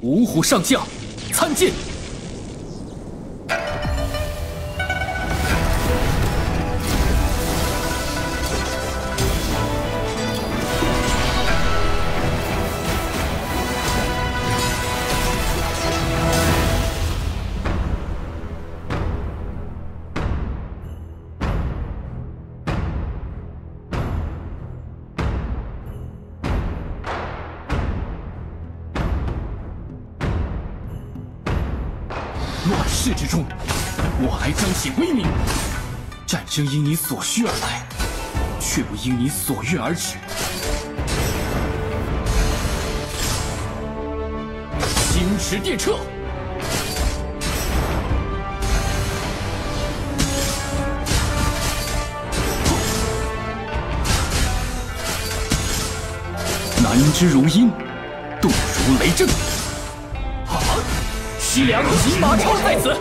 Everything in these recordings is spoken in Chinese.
五虎上将，参见。乱世之中，我来彰显威名。战争因你所需而来，却不因你所愿而止。星驰电掣，南之如鹰，动如雷震。西凉骑马超在此，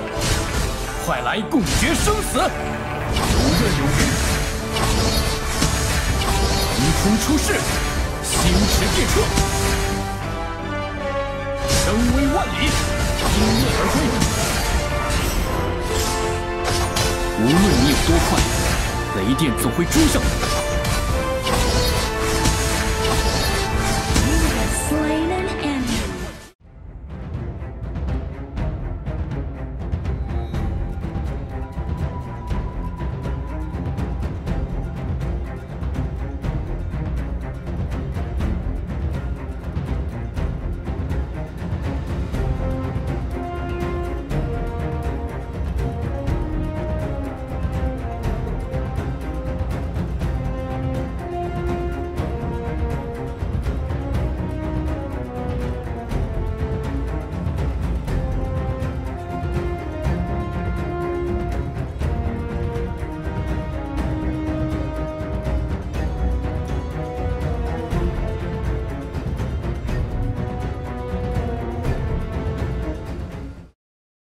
快来共决生死！游刃有余，横空出世，星驰电掣，声威万里，迎面而归。无论你有多快，雷电总会追上你。